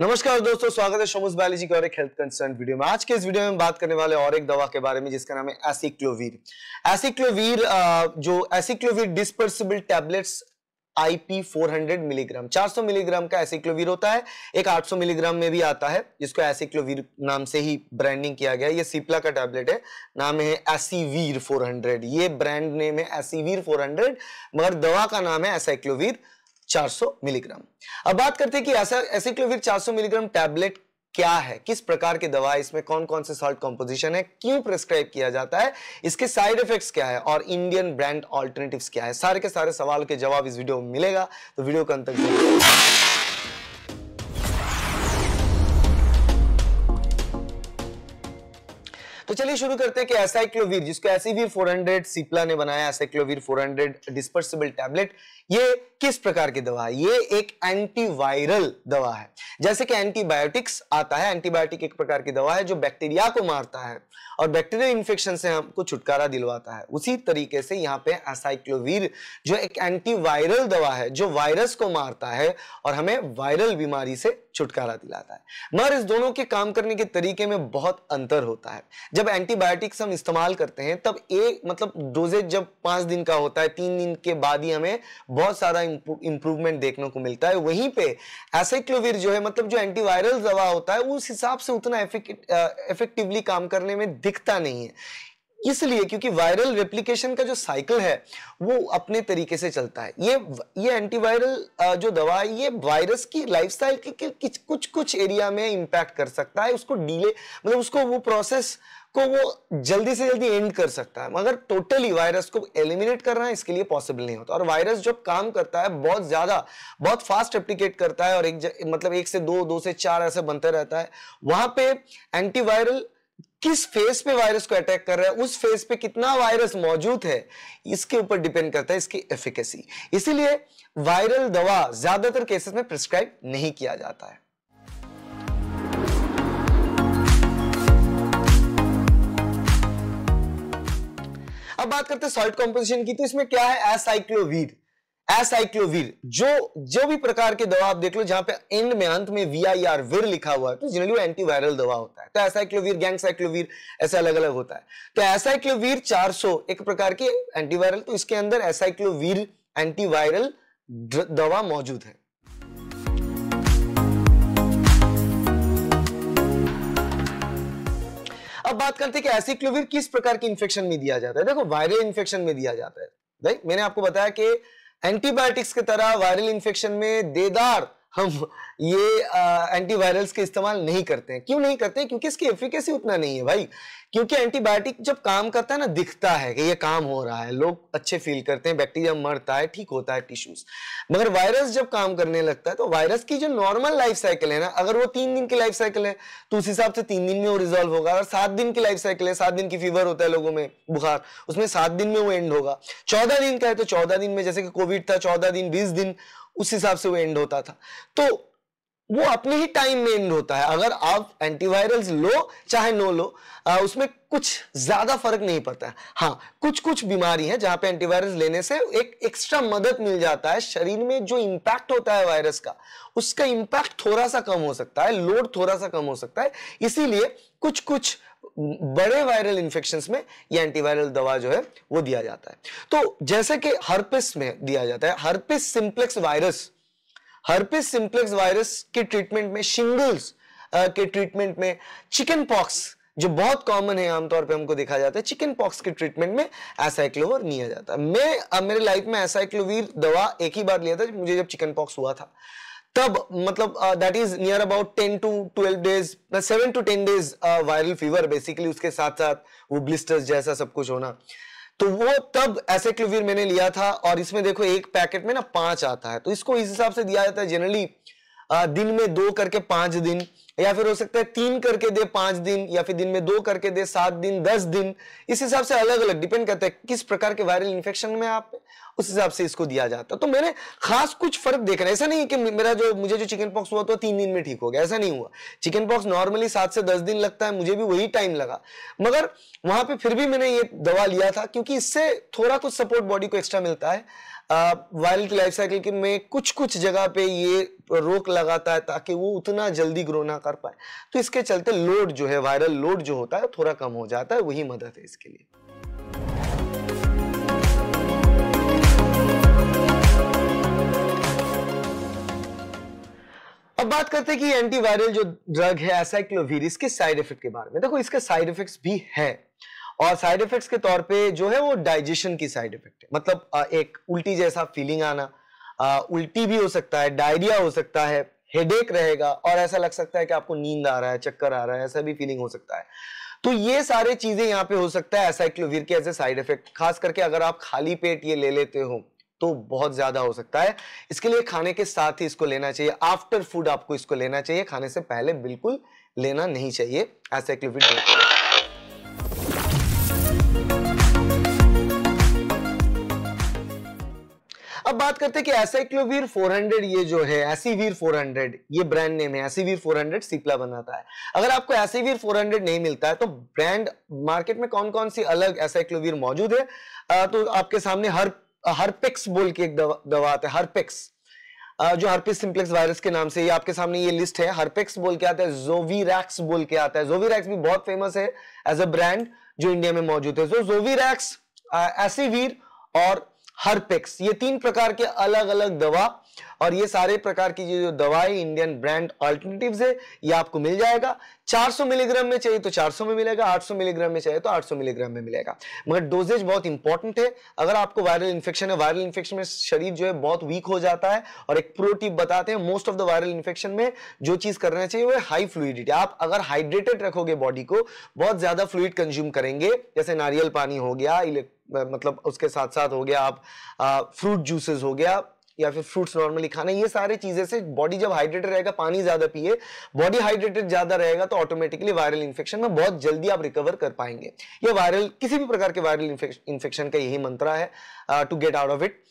नमस्कार दोस्तों, स्वागत है शोमुस बायोलॉजी के और एक हेल्थ कंसर्न वीडियो में। आज के इस वीडियो में बात करने वाले और एक दवा के बारे में, जिसका नाम है एसिक्लोवीर। एसिक्लोवीर जो acyclovir dispersible tablets IP 400 milligram 400 milligram का एसिक्लोवीर होता है, एक 800 मिलीग्राम में भी आता है, जिसको एसिक्लोवीर नाम से ही ब्रांडिंग किया गया ये सिप्ला का टैबलेट है, नाम है एसीवीर 400 ये ब्रांड नेम है एसीवीर 400 मगर दवा का नाम है एसाइक्लोवीर 400 मिलीग्राम। अब बात करते हैं कि एसिक्लोविर 400 मिलीग्राम टैबलेट क्या है? किस प्रकार की दवा इसमें कौन कौन से सॉल्ट कॉम्पोजिशन है? क्यों प्रेस्क्राइब किया जाता है? इसके साइड इफेक्ट्स क्या है? और इंडियन ब्रांड ऑल्टरनेटिव्स क्या है? सारे के सारे सवाल के जवाब इस वीडियो में मिलेगा। तो वीडियो को अंत तक तो चलिए शुरू करते हैं कि एसाइक्लोवीर, जिसको एसीवीर 400 सिप्ला ने बनाया, एसाइक्लोवीर 400 डिस्पर्सिबल टैबलेट, ये किस प्रकार की दवा है? ये एक एंटीवायरल दवा है। जैसे कि एंटीबायोटिक्स आता है एंटीबायोटिक एक प्रकार की दवा है जो बैक्टीरिया को मारता है और बैक्टीरियल इन्फेक्शन से हमको छुटकारा दिलवाता है। उसी तरीके से यहाँ पे एसाइक्लोवीर जो एक एंटीवायरल दवा है, जो वायरस को मारता है और हमें वायरल बीमारी से छुटकारा दिलाता है। मगर इस दोनों के काम करने के तरीके में बहुत अंतर होता है। जब एंटीबायोटिक्स हम इस्तेमाल करते हैं, तब एक मतलब डोजेज जब पाँच दिन का होता है, तीन दिन के बाद ही हमें बहुत सारा इंप्रूवमेंट देखने को मिलता है। वहीं पे एसाइक्लोविर जो है मतलब जो एंटीवायरल दवा होता है, उस हिसाब से उतना इफेक्टिवली काम करने में दिखता नहीं है। इसलिए क्योंकि वायरल रेप्लिकेशन का जो साइकिल है वो अपने तरीके से चलता है। ये ये एंटीवायरल जो दवा है ये वायरस की लाइफस्टाइल के, के कुछ कुछ एरिया में इंपैक्ट कर सकता है। उसको डीले मतलब उसको वो प्रोसेस को वो जल्दी से जल्दी एंड कर सकता है। मगर टोटली वायरस को एलिमिनेट करना इसके लिए पॉसिबल नहीं होता। और वायरस जब काम करता है बहुत ज़्यादा बहुत फास्ट एप्लीकेट करता है और एक मतलब एक से दो दो से चार ऐसे बनते रहता है। वहाँ पे एंटीवायरल किस फ़ेज़ पे वायरस को अटैक कर रहा है, उस फ़ेज़ पे कितना वायरस मौजूद है, इसके ऊपर डिपेंड करता है इसकी एफिकेसी इसीलिए वायरल दवा ज़्यादातर केसेस में प्रिस्क्राइब नहीं किया जाता है। अब बात करते हैं सॉल्ट कॉम्पोजिशन की तो इसमें क्या है? एसाइक्लोवीर एसाइक्लोवीर जो जो भी प्रकार की दवा आप देख लो, जहाँ पे एंड में, अंत में वी आई आर विर लिखा हुआ है तो जनरली वो एंटीवायरल दवा होता है। तो एसाइक्लोवीर गैंग साइक्लोवीर ऐसे अलग अलग होता है। तो एसाइक्लोवीर 400 एक प्रकार की एंटीवायरल तो इसके अंदर एसाइक्लोवीर एंटीवायरल दवा मौजूद है। अब बात करते हैं कि एसिक्लोविर किस प्रकार की इंफेक्शन में दिया जाता है। देखो वायरल इंफेक्शन में दिया जाता है। भाई, मैंने आपको बताया कि एंटीबायोटिक्स की तरह वायरल इंफेक्शन में देदार हम ये एंटीवायरल्स के इस्तेमाल नहीं करते हैं। क्यों नहीं करते? हैं क्योंकि इसकी एफिकेसी उतना नहीं है भाई। क्योंकि एंटीबायोटिक जब काम करता है ना, दिखता है कि ये काम हो रहा है। लोग अच्छे फील करते हैं बैक्टीरिया मरता है, ठीक होता है टिश्यूज मगर वायरस जब काम करने लगता है तो वायरस की जो नॉर्मल लाइफ साइकिल है ना, अगर वो तीन दिन की लाइफ साइकिल है तो उस हिसाब से तीन दिन में वो रिजॉल्व होगा। अगर सात दिन की लाइफ साइकिल है, सात दिन की फीवर होता है लोगों में, बुखार, उसमें सात दिन में वो एंड होगा। चौदह दिन का है तो चौदह दिन में, जैसे कि कोविड था, चौदह दिन, बीस दिन उस हिसाब से वो एंड होता था। तो वो अपने ही टाइम में एंड होता है। अगर आप एंटीवायरल्स लो चाहे नो लो आ, उसमें कुछ ज़्यादा फ़र्क नहीं पड़ता है। हाँ कुछ कुछ बीमारी है जहाँ पे एंटीवायरस लेने से एक एक्स्ट्रा मदद मिल जाता है शरीर में जो इंपैक्ट होता है वायरस का। उसका इंपैक्ट थोड़ा सा कम हो सकता है लोड थोड़ा सा कम हो सकता है। इसीलिए कुछ कुछ बड़े वायरल इंफेक्शंस में ये एंटीवायरल दवा जो है, वो दिया जाता है। तो जैसे कि हर्पिस में दिया जाता है herpes simplex virus herpes simplex virus के ट्रीटमेंट में शिंगल्स के ट्रीटमेंट में चिकन पॉक्स जो बहुत कॉमन है, आमतौर पे हमको देखा जाता है चिकन पॉक्स के ट्रीटमेंट में एसाइक्लोवर लिया जाता है। मैं मेरे लाइफ में एसाइक्लोवीर दवा एक ही बार लिया था, मुझे जब चिकन पॉक्स हुआ था। तब मतलब that is near about ten to twelve days seven to ten days viral fever basically उसके साथ साथ वो ब्लिस्टर्स जैसा सब कुछ होना। तो वो तब ऐसे क्लोवीर मैंने लिया था और इसमें देखो एक पैकेट में ना पाँच आता है। तो इसको इस हिसाब से दिया जाता है जनरली दिन में दो करके पाँच दिन, या फिर हो सकता है तीन करके दे पाँच दिन, या फिर दिन में दो करके दे सात दिन, दस दिन, इस हिसाब से अलग अलग डिपेंड करता है किस प्रकार के वायरल इन्फेक्शन में आप उस हिसाब से इसको दिया जाता है। तो मैंने खास कुछ फ़र्क देखा ऐसा नहीं कि मेरा जो, मुझे जो चिकन पॉक्स हुआ तो तीन दिन में ठीक हो गया, ऐसा नहीं हुआ। चिकन पॉक्स नॉर्मली सात से दस दिन लगता है, मुझे भी वही टाइम लगा। मगर वहाँ पर फिर भी मैंने ये दवा लिया था, क्योंकि इससे थोड़ा कुछ सपोर्ट बॉडी को एक्स्ट्रा मिलता है। वायरल लाइफ साइकिल में कुछ कुछ जगह पे ये रोक लगाता है ताकि वो उतना जल्दी ग्रो ना कर पाए। तो इसके चलते लोड जो है वायरल लोड जो होता है थोड़ा कम हो जाता है। वही मदद है इसके लिए। अब बात करते हैं कि एंटीवायरल जो ड्रग है एसाइक्लोवीर इसके साइड इफ़ेक्ट के बारे में। देखो, इसके साइड इफेक्ट्स भी है। और साइड इफेक्ट्स के तौर पे जो है, वो डाइजेशन की साइड इफ़ेक्ट है। मतलब एक उल्टी जैसा फीलिंग आना उल्टी भी हो सकता है, डायरिया हो सकता है हेडेक रहेगा और ऐसा लग सकता है कि आपको नींद आ रहा है, चक्कर आ रहा है, ऐसा भी फीलिंग हो सकता है। तो ये सारे चीज़ें यहाँ पे हो सकता है एसाइक्लोवीर के ऐसे साइड इफ़ेक्ट खास करके अगर आप खाली पेट ये ले लेते हो तो बहुत ज़्यादा हो सकता है। इसके लिए खाने के साथ ही इसको लेना चाहिए आफ्टर फ़ूड आपको इसको लेना चाहिए, खाने से पहले बिल्कुल लेना नहीं चाहिए एसाइक्लोवीर अब बात करते हैं कि एसाइक्लोवीर 400 ये जो है एसीवीर 400 ये ब्रांड नेम है एसीवीर 400 सिप्ला बनाता है। अगर आपको एसीवीर 400 नहीं मिलता है तो ब्रांड मार्केट में कौन कौन सी अलग एसाइक्लोवीर मौजूद है? तो आपके सामने हर हरपेक्स बोल के एक दवा, दवा आता है हरपेक्स जो हर्पिस सिंप्लेक्स वायरस के नाम से ये आपके सामने ये लिस्ट है हरपेक्स बोल के आता है जोवीरैक्स बोल के आता है। जोवीरैक्स भी बहुत फ़ेमस है एज अ ब्रांड जो इंडिया में मौजूद है। जो जोवीरैक्स एसीवीर और हरपेक्स ये तीन प्रकार के अलग अलग दवा और ये सारे प्रकार की जो दवाई इंडियन ब्रांड अल्टरनेटिव है, ये आपको मिल जाएगा। 400 मिलीग्राम में चाहिए तो 400 में मिलेगा 800 मिलीग्राम में चाहिए तो 800 मिलीग्राम में मिलेगा। मगर डोजेज बहुत इंपॉर्टेंट है। अगर आपको वायरल इन्फेक्शन है वायरल इन्फेक्शन में शरीर जो है बहुत वीक हो जाता है और एक प्रो टिप बताते हैं most of the viral infection में जो चीज़ करना चाहिए वो हाई फ्लूडिटी आप अगर हाइड्रेटेड रखोगे बॉडी को, बहुत ज़्यादा फ्लूड कंज्यूम करेंगे, जैसे नारियल पानी हो गया मतलब उसके साथ साथ हो गया, आप फ्रूट जूसेस हो गया या फिर फ्रूट्स नॉर्मली खाना, ये सारे चीज़ें से बॉडी जब हाइड्रेटेड रहेगा, पानी ज़्यादा पिए बॉडी हाइड्रेटेड ज़्यादा रहेगा तो ऑटोमेटिकली वायरल इन्फेक्शन में बहुत जल्दी आप रिकवर कर पाएँगे। ये वायरल किसी भी प्रकार के वायरल इन्फेक्शन का यही मंत्र है to get out of it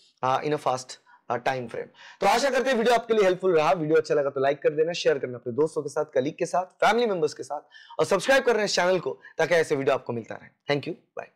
in a fast time frame तो आशा करते हैं वीडियो आपके लिए हेल्पफुल रहा। वीडियो अच्छा लगा तो लाइक कर देना शेयर करना अपने दोस्तों के साथ कलीग के साथ फैमिली मेंबर्स के साथ और सब्सक्राइब कर रहे हैं इस चैनल को ताकि ऐसे वीडियो आपको मिलता रहे। Thank you bye